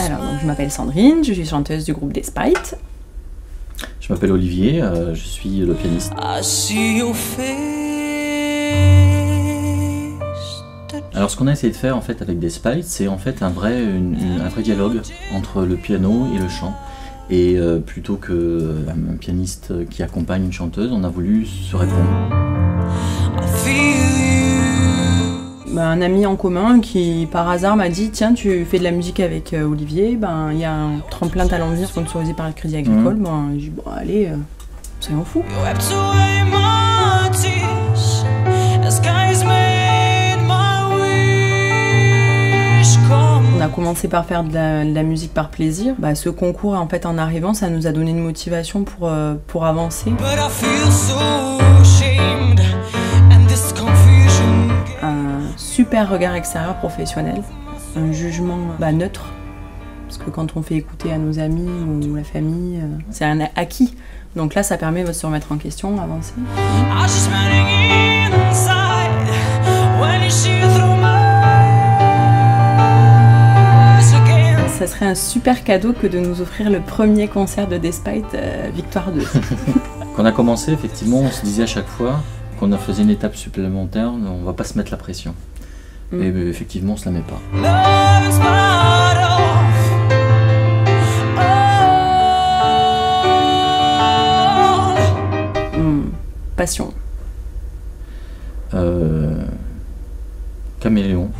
Alors, donc, je m'appelle Sandrine, je suis chanteuse du groupe Despite. Je m'appelle Olivier, euh, je suis le pianiste. Alors ce qu'on a essayé de faire en fait avec Despite, c'est en fait un vrai, une- une- un vrai dialogue entre le piano et le chant. Et euh, plutôt que euh, un pianiste qui accompagne une chanteuse, on a voulu se répondre. Un ami en commun qui, par hasard, m'a dit Tiens, tu fais de la musique avec euh, Olivier, ben, il y a un tremplin talent vie sponsorisé par le Crédit Agricole. Ben, j'ai dit Bon, allez, euh, soyons fous. On a commencé par faire de la, de la musique par plaisir. Bah, ce concours, en fait, en arrivant, ça nous a donné une motivation pour, euh, pour avancer. Un super regard extérieur professionnel, un jugement bah, neutre. Parce que quand on fait écouter à nos amis ou la famille, euh, c'est un acquis. Donc là, ça permet de se remettre en question, avancer. Ça serait un super cadeau que de nous offrir le premier concert de Despite euh, Victoire 2. Quand on a commencé, effectivement, on se disait à chaque fois qu'on a faisait une étape supplémentaire, on va pas se mettre la pression. Mm. Et euh, effectivement, on se la met pas. Mm. passion. Euh, caméléon.